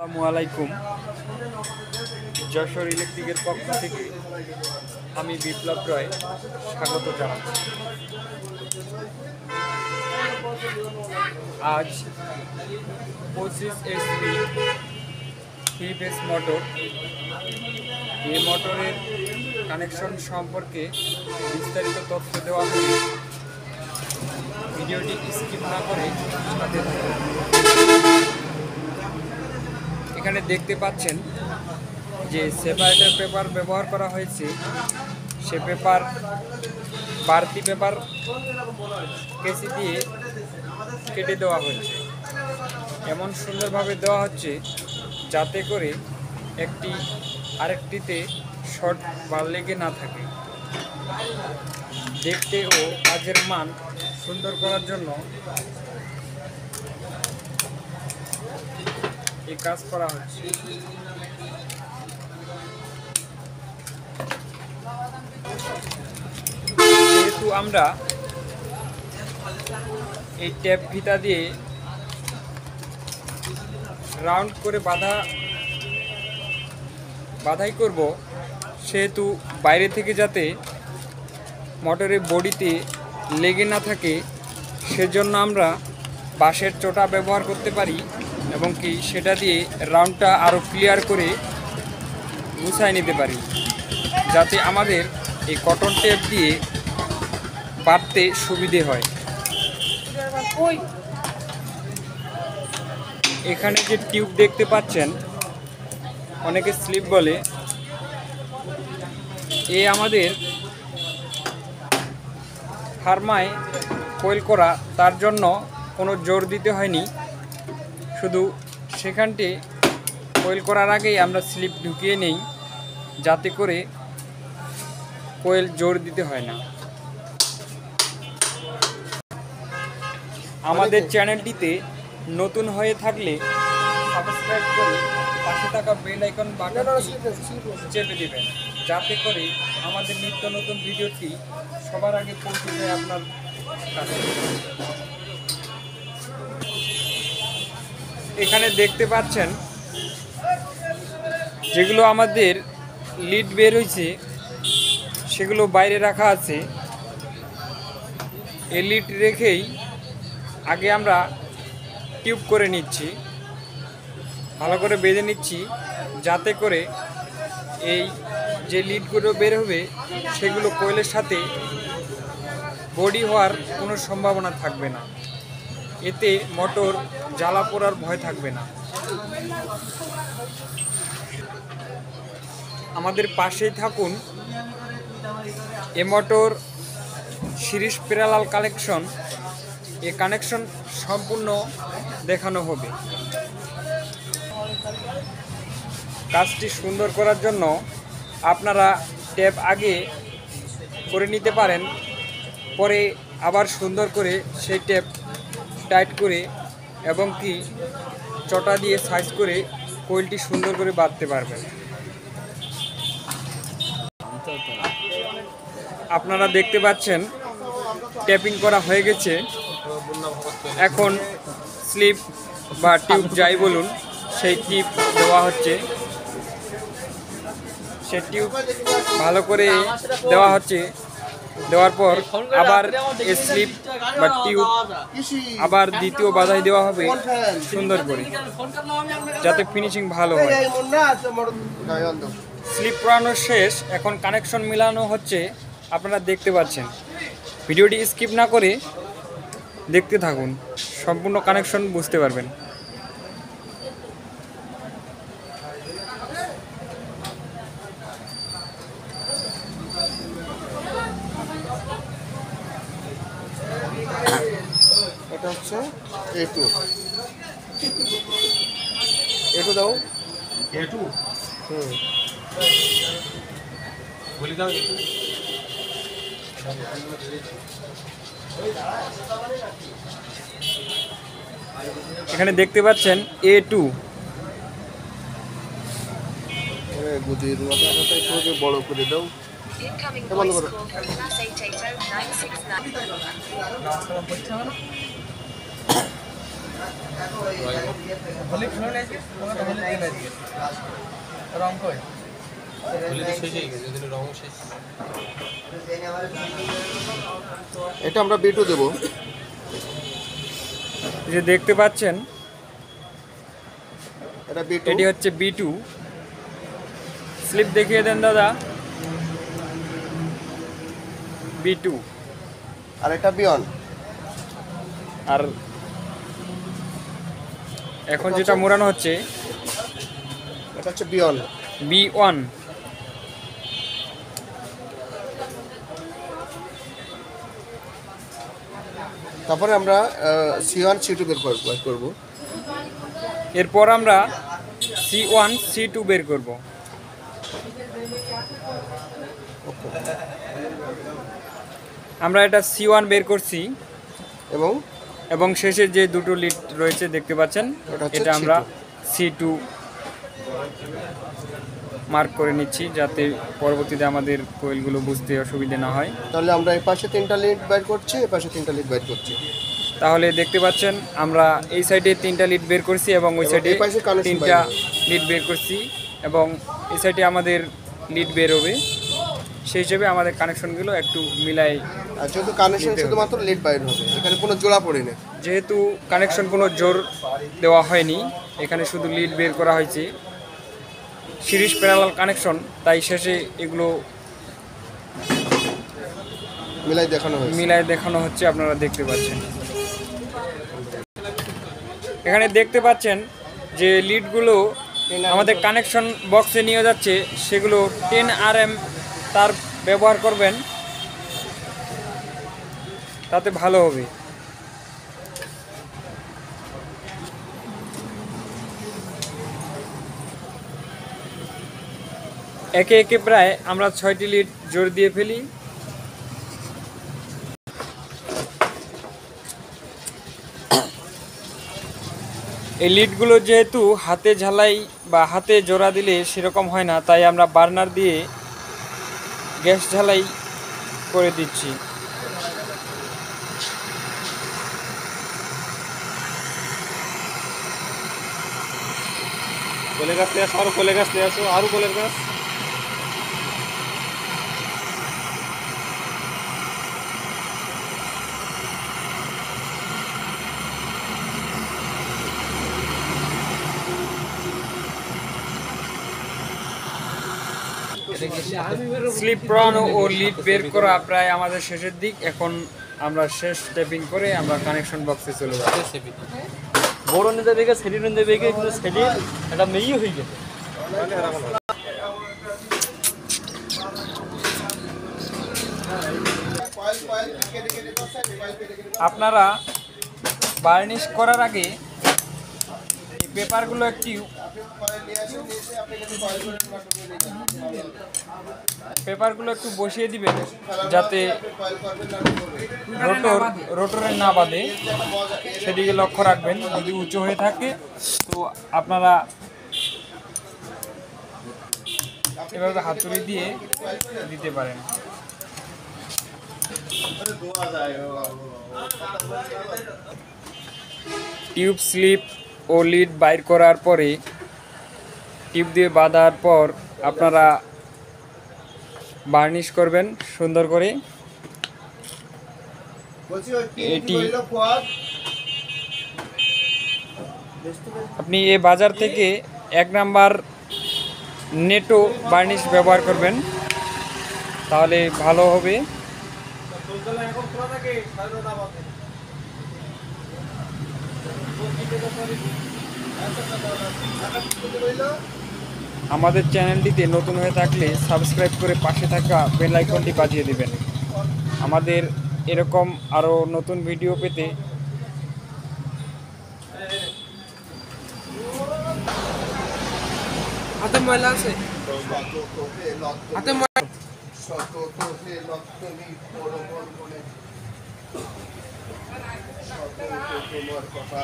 আসসালামু যশোর ইলেকট্রিকের পক্ষ থেকে আমি বিপ্লব রয় স্বাগত জানাচ্ছি। আজ পঁচিশ এসপি থ্রি ফেস মোটর এই মোটরের কানেকশন সম্পর্কে বিস্তারিত তথ্য দেওয়া হবে ভিডিওটি স্কিপ না করে এখানে দেখতে পাচ্ছেন যে সেপারেটর পেপার ব্যবহার করা হয়েছে। সে পেপার, বাড়তি পেপার কেসি দিয়ে কেটে দেওয়া হচ্ছে এমন সুন্দরভাবে দেওয়া হচ্ছে যাতে করে একটি, আরেকটিতে শর্ট বা লেগে না থাকে। দেখতে ও কাজের মান সুন্দর করার জন্য এই কাজ করা হচ্ছে যেহেতু আমরা এই ট্যাপ ফিতা দিয়ে রাউন্ড করে বাঁধা, বাধাই করব, সেহেতু বাইরে থেকে যাতে মোটরের বডিতে লেগে না থাকে, সেজন্য আমরা বাঁশের চোটা ব্যবহার করতে পারি। এবং কি সেটা দিয়ে রাউন্ডটা আরও ক্লিয়ার করে গুছায় নিতে পারি যাতে আমাদের এই কটন টেপ দিয়ে বাড়তে সুবিধে হয়। এখানে যে টিউব দেখতে পাচ্ছেন অনেকে স্লিপ বলে এ আমাদের ফার্মায় কোয়েল করা তার জন্য কোনো জোর দিতে হয়নি। শুধু সেখানটি কোয়েল করার আগেই আমরা স্লিপ ঢুকিয়ে নেই যাতে করে কোয়েল জোর দিতে হয় না। আমাদের চ্যানেলটিতে নতুন হয়ে থাকলে সাবস্ক্রাইব করে পাশে থাকা বেল আইকন বাটনটি চেপে দেবেন যাতে করে আমাদের নিত্য নতুন ভিডিওটি সবার আগে পৌঁছে যায় আপনার কাছে। এখানে দেখতে পাচ্ছেন যেগুলো আমাদের লিড বের হয়েছে সেগুলো বাইরে রাখা আছে। এই লিড রেখেই আগে আমরা টিউব করে নিচ্ছি, ভালো করে বেঁধে নিচ্ছি, যাতে করে এই যে লিডগুলো বের হবে, সেগুলো কোয়েলের সাথে বডি হওয়ার কোনো সম্ভাবনা থাকবে না। এতে মোটর জ্বালা পোড়ার ভয় থাকবে না। আমাদের পাশেই থাকুন এ মোটর শিরিষ পেরালাল কালেকশন। এ কানেকশন সম্পূর্ণ দেখানো হবে। কাজটি সুন্দর করার জন্য আপনারা ট্যাপ আগে করে নিতে পারেন, পরে আবার সুন্দর করে সেই ট্যাপ টাইট করে এবং কি চটা দিয়ে সাইজ করে কোয়েলটি সুন্দর করে বাঁধতে পারবেন আপনারা দেখতে পাচ্ছেন, ট্যাপিং করা হয়ে গেছে। এখন স্লিপ বা টিউব যাই বলুন, সেই টিপ দেওয়া হচ্ছে। সে টিউব ভালো করে দেওয়া হচ্ছে। দেওয়ার পর আবার স্লিপ বা টিউব আবার দ্বিতীয় বাধাই দেওয়া হবে সুন্দর করে যাতে ফিনিশিং ভালো হয়। স্লিপ পড়ানো শেষ এখন কানেকশন মিলানো হচ্ছে আপনারা দেখতে পাচ্ছেন। ভিডিওটি স্কিপ না করে দেখতে থাকুন সম্পূর্ণ কানেকশন বুঝতে পারবেন এটা হচ্ছে এ টু এ টু দাও। এটু হুম। বলি দাও। এখানে দেখতে পাচ্ছেন এ টু বড় করে দাও। Incoming Come on, voice look at call from plus 880969. Holi খুলে নিয়েছি তোমাকে হোলি দিয়ে নিয়েছি রং কই হোলি তো শেষ গেছে যদি রং শেষ এটা আমরা বিটু দেবো। যে দেখতে পাচ্ছেন এটা বিটু এটি হচ্ছে বি টু স্লিপ দেখিয়ে দেন দাদা। বি টু আর এটা বিয়ন আর এখন যেটা মোড়ানো হচ্ছে এটা হচ্ছে বিয়ন বি ওয়ান তারপরে আমরা সি ওয়ান সি টু বের করব বের করব। এরপর আমরা সি ওয়ান সি টু বের করব। আমরা এটা সি ওয়ান বের করছি। এবং এবং শেষে যে দুটো লিড রয়েছে দেখতে পাচ্ছেন এটা আমরা সি টু মার্ক করে নিচ্ছি যাতে পরবর্তীতে আমাদের কোয়েলগুলো বুঝতে অসুবিধে না হয়। তাহলে আমরা এই পাশে তিনটা লিড বের করছি এই পাশে তিনটা লিড বের করছি। তাহলে দেখতে পাচ্ছেন আমরা এই সাইডে তিনটা লিড বের করছি এবং ওই সাইডে তিনটা লিড বের করছি এবং এই সাইডে আমাদের লিড বের হবে সেই হিসেবে আমাদের কানেকশনগুলো একটু মিলাই আর যেহেতু কানেকশন শুধুমাত্র লিড বাইর হবে এখানে কোনো জোড়া পড়েনি যেহেতু কানেকশন কোনো জোর দেওয়া হয়নি এখানে শুধু লিড বের করা হয়েছে। সিরিজ প্যারালাল কানেকশন তাই শেষে এগুলো মিলাই দেখানো হয়েছে। মিলায় দেখানো হচ্ছে আপনারা দেখতে পাচ্ছেন। এখানে দেখতে পাচ্ছেন যে লিডগুলো আমাদের কানেকশন বক্সে নিয়ে যাচ্ছে সেগুলো টেন আর এম তার ব্যবহার করবেন। তাতে ভালো হবে। একে একে প্রায় আমরা ছয়টি লিড জোর দিয়ে ফেলি। এই লিডগুলো যেহেতু হাতে ঝালাই বা হাতে জোড়া দিলে সেরকম হয় না, তাই আমরা বার্নার দিয়ে গ্যাস ঝালাই করে দিচ্ছি। কোলে গাছ নিয়ে আসো, আরও কোলে গাছ নিয়ে আসো, আরও কোলের গাছ। স্লিপ পড়ানো ও লিড বের করা প্রায় আমাদের শেষের দিক। এখন আমরা শেষ টেপিং করে আমরা কানেকশন বক্সে চলে যাব। বড় নিতে বেগে সেটি নিতে বেগে কিন্তু সেটি একটা মেয়েই হয়ে গেছে। আপনারা বার্নিশ করার আগে এই পেপারগুলো একটি পেপারগুলো একটু বসিয়ে দিবেন, যাতে রোটর রোটরে না বাঁধে। সেদিকে লক্ষ্য রাখবেন, যদি উঁচু হয়ে থাকে, তো আপনারা এভাবে হাতুড়ি দিয়ে দিতে পারেন। টিউব স্লিপ ও লিড বাইর করার পরে টিউব দিয়ে বাঁধার পর আপনারা বার্নিশ করবেন সুন্দর করে। এটি আপনি এ বাজার থেকে এক নাম্বার নেটো বার্নিশ ব্যবহার করবেন তাহলে ভালো হবে। আমাদের চ্যানেলটিতে নতুন হয়ে থাকলে সাবস্ক্রাইব করে পাশে থাকা বেল আইকনটি বাজিয়ে দেবেন। আমাদের এরকম আরও নতুন ভিডিও পেতে হাতে ময়লা আছে? হাতে ময়লা কথা।